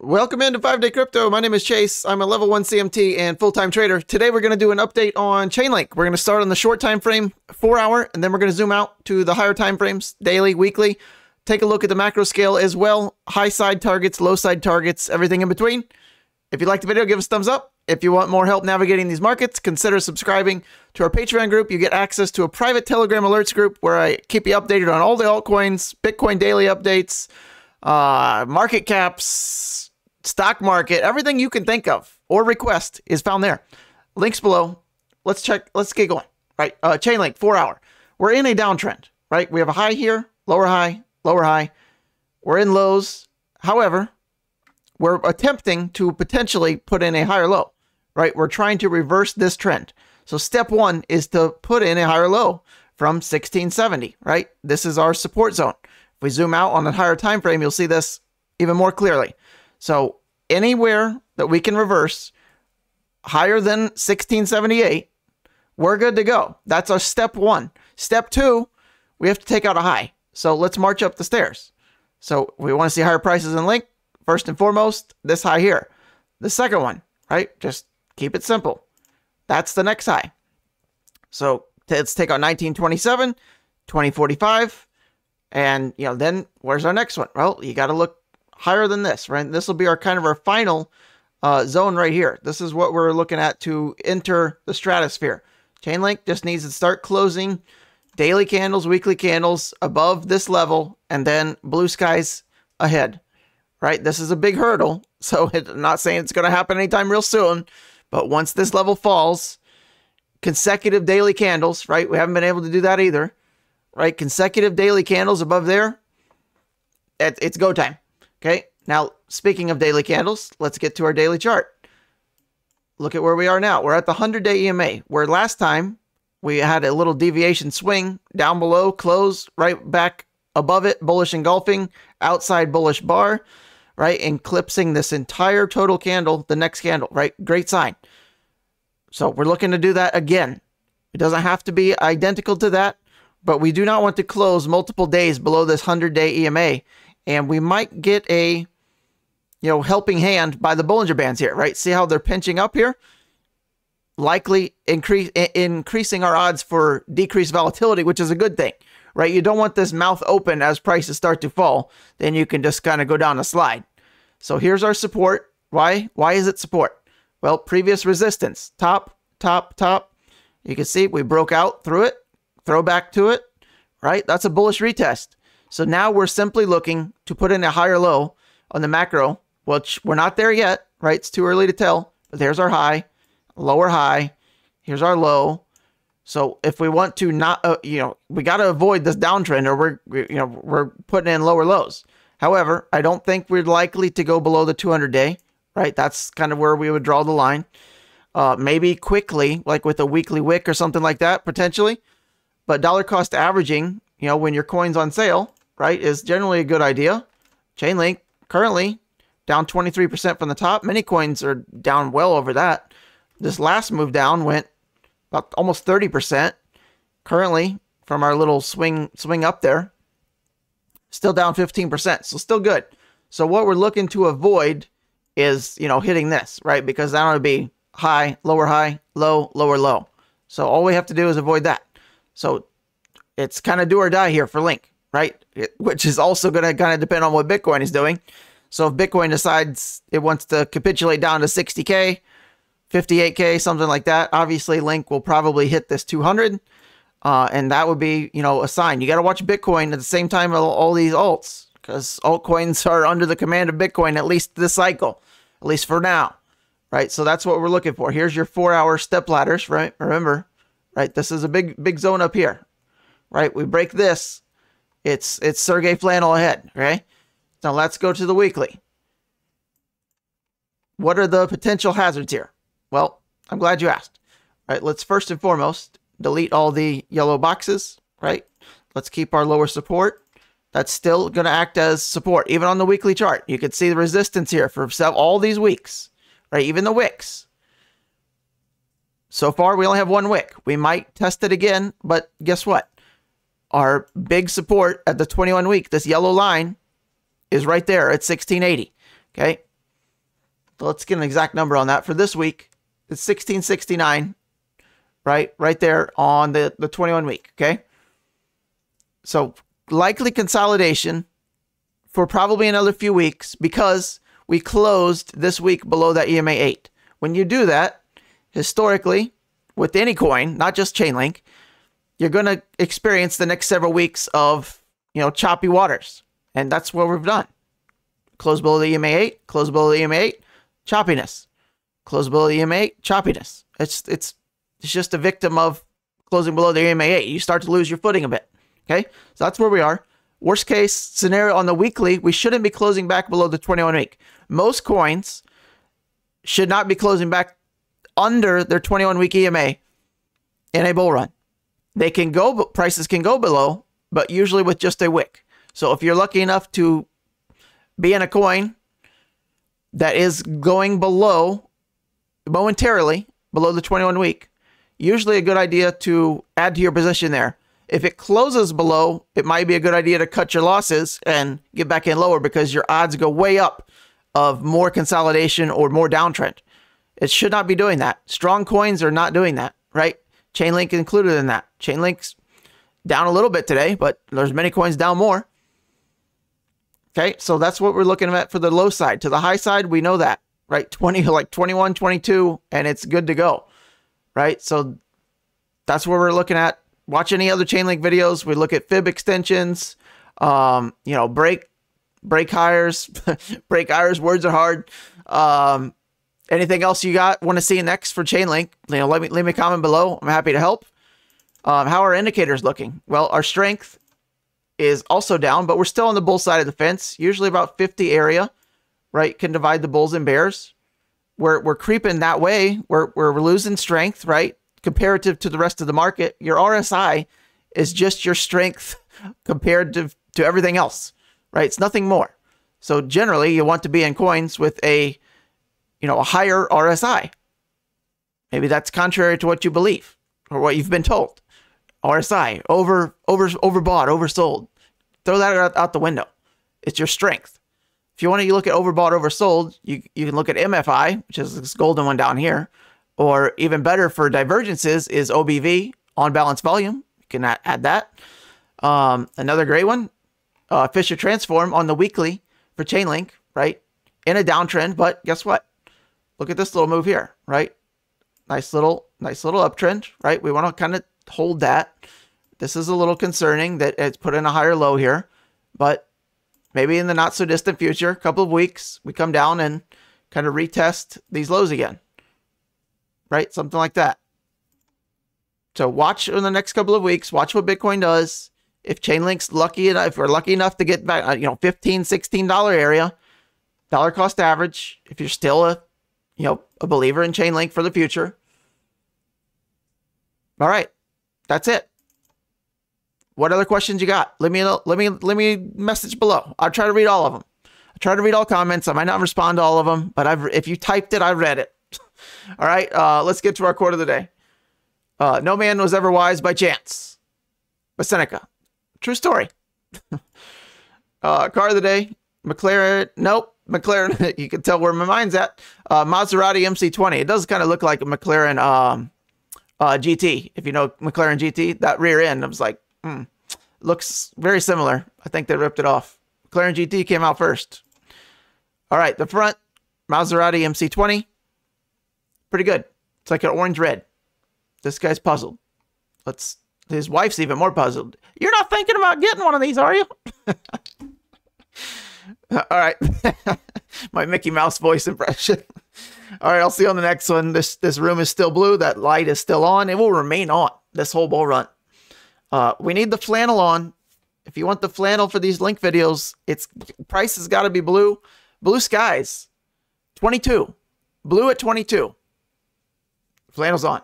Welcome into 5 Day Crypto. My name is Chase. I'm a level 1 CMT and full-time trader. Today we're going to do an update on Chainlink. We're going to start on the short time frame, 4 hour, and then we're going to zoom out to the higher time frames, daily, weekly. Take a look at the macro scale as well, high side targets, low side targets, everything in between. If you liked the video, give us thumbs up. If you want more help navigating these markets, consider subscribing to our Patreon group. You get access to a private Telegram alerts group where I keep you updated on all the altcoins, Bitcoin daily updates, uh, market caps, stock market, everything you can think of or request is found there. Links below. Let's check. Let's get going. Right. Uh, Chainlink, four hour. We're in a downtrend, right? We have a high here, lower high, lower high. We're in lows. However, we're attempting to potentially put in a higher low, right? We're trying to reverse this trend. So step one is to put in a higher low from 1670, right? This is our support zone. If we zoom out on a higher time frame, you'll see this even more clearly. So anywhere that we can reverse higher than 1678, we're good to go. That's our step one. Step two, we have to take out a high. So let's march up the stairs. So we want to see higher prices in Link. First and foremost, this high here. The second one, right? Just keep it simple. That's the next high. So let's take out 1927, 2045, and you know, then where's our next one? Well, you got to look higher than this, right? This will be our kind of our final uh, zone right here. This is what we're looking at to enter the stratosphere. Chainlink just needs to start closing daily candles, weekly candles above this level, and then blue skies ahead, right? This is a big hurdle. So I'm not saying it's going to happen anytime real soon, but once this level falls, consecutive daily candles, right? We haven't been able to do that either, right? Consecutive daily candles above there, it, it's go time. Okay. Now, speaking of daily candles, let's get to our daily chart. Look at where we are now. We're at the 100 day EMA, where last time we had a little deviation swing down below, close right back above it, bullish engulfing, outside bullish bar, right? Eclipsing this entire total candle, the next candle, right? Great sign. So we're looking to do that again. It doesn't have to be identical to that, but we do not want to close multiple days below this 100 day EMA. And we might get a, you know, helping hand by the Bollinger Bands here, right? See how they're pinching up here? likely increase increasing our odds for decreased volatility, which is a good thing, right? You don't want this mouth open as prices start to fall. Then you can just kind of go down a slide. So here's our support. Why? Why is it support? Well, previous resistance, top, top, top. You can see we broke out through it, throw back to it, right? That's a bullish retest. So now we're simply looking to put in a higher low on the macro, which we're not there yet, right? It's too early to tell. But there's our high lower high. Here's our low. So if we want to not, uh, you know, we got to avoid this downtrend, or we're, you know, we're putting in lower lows. However, I don't think we're likely to go below the 200 day. Right, that's kind of where we would draw the line. Uh, maybe quickly, like with a weekly wick or something like that, potentially. But dollar cost averaging, you know, when your coin's on sale, right, is generally a good idea. Chainlink currently down 23% from the top. Many coins are down well over that. This last move down went about almost 30%. Currently, from our little swing swing up there, still down 15%. So still good. So what we're looking to avoid is, you know, hitting this, right? Because that would be high, lower high, low, lower low. So all we have to do is avoid that. So it's kind of do or die here for Link, right? It, which is also going to kind of depend on what Bitcoin is doing. So if Bitcoin decides it wants to capitulate down to 60K, 58K, something like that. Obviously, Link will probably hit this 200. Uh, and that would be, you know, a sign. You got to watch Bitcoin at the same time all, all these alts because altcoins are under the command of Bitcoin at least this cycle, at least for now, right? So that's what we're looking for. Here's your four-hour step ladders, right? Remember, right? This is a big, big zone up here, right? We break this, it's it's Sergey Flannel ahead, right? Now let's go to the weekly. What are the potential hazards here? Well, I'm glad you asked. All right, let's first and foremost delete all the yellow boxes, right? Let's keep our lower support. That's still going to act as support, even on the weekly chart. You can see the resistance here for all these weeks, right? Even the wicks. So far, we only have one wick. We might test it again, but guess what? Our big support at the 21 week, this yellow line, is right there at 1680. Okay. So let's get an exact number on that. For this week, it's 1669, right? Right there on the, the 21 week, okay? So likely consolidation for probably another few weeks because we closed this week below that EMA 8. When you do that, historically, with any coin, not just Chainlink, you're going to experience the next several weeks of, you know, choppy waters. And that's what we've done. Close below the EMA 8, close below the EMA 8, choppiness. Close below the EMA 8, choppiness. It's it's it's just a victim of closing below the EMA 8. You start to lose your footing a bit. Okay? So that's where we are. Worst case scenario on the weekly, we shouldn't be closing back below the 21 week. Most coins should not be closing back under their 21 week EMA in a bull run. They can go, prices can go below, but usually with just a wick. So if you're lucky enough to be in a coin that is going below momentarily, below the 21 week, usually a good idea to add to your position there. If it closes below, it might be a good idea to cut your losses and get back in lower because your odds go way up of more consolidation or more downtrend. It should not be doing that. Strong coins are not doing that, right? Chainlink included in that. Chainlink's down a little bit today, but there's many coins down more. Okay, so that's what we're looking at for the low side. To the high side, we know that, right? 20, like 21, 22, and it's good to go, right? So that's what we're looking at. Watch any other Chainlink videos. We look at fib extensions, um, you know, break, break hires, break hires. Words are hard. Um, anything else you got want to see next for Chainlink? You know, let me leave me a comment below. I'm happy to help. Um, how are indicators looking? Well, our strength is also down, but we're still on the bull side of the fence. Usually about 50 area, right? Can divide the bulls and bears. We're, we're creeping that way. We're, we're losing strength, right? Comparative to the rest of the market. Your RSI is just your strength compared to, to everything else, right? It's nothing more. So generally you want to be in coins with a, you know, a higher RSI. Maybe that's contrary to what you believe or what you've been told. RSI, over, over, overbought, oversold. Throw that out, the window. It's your strength. If you want to look at overbought, oversold, you, you can look at MFI, which is this golden one down here. Or even better for divergences is OBV, on balance volume. You can add that. Um, another great one, uh, Fisher Transform on the weekly for Chainlink, right? In a downtrend, but guess what? Look at this little move here, right? Nice little, nice little uptrend, right? We want to kind of hold that. This is a little concerning that it's put in a higher low here, but maybe in the not so distant future, a couple of weeks, we come down and kind of retest these lows again, right? Something like that. So watch in the next couple of weeks, watch what Bitcoin does. If Chainlink's lucky enough, if we're lucky enough to get back, uh, you know, 15, $16 area, dollar cost average, if you're still a, you know, a believer in Chainlink for the future. All right. That's it. What other questions you got? Let me let me let me message below. I'll try to read all of them. I try to read all comments. I might not respond to all of them, but I've if you typed it, I read it. all right, uh, let's get to our quote of the day. Uh, no man was ever wise by chance. By Seneca. True story. uh, car of the day, McLaren. Nope, McLaren. you can tell where my mind's at. Uh, Maserati MC20. It does kind of look like a McLaren. Um, uh, GT. If you know McLaren GT, that rear end, I was like, hmm, looks very similar. I think they ripped it off. McLaren GT came out first. All right, the front, Maserati MC20. Pretty good. It's like an orange red. This guy's puzzled. Let's. His wife's even more puzzled. You're not thinking about getting one of these, are you? All right. My Mickey Mouse voice impression. All right, I'll see you on the next one. This this room is still blue. That light is still on. It will remain on this whole bull run. Uh, we need the flannel on. If you want the flannel for these link videos, its price has got to be blue. Blue skies, 22. Blue at 22. Flannel's on.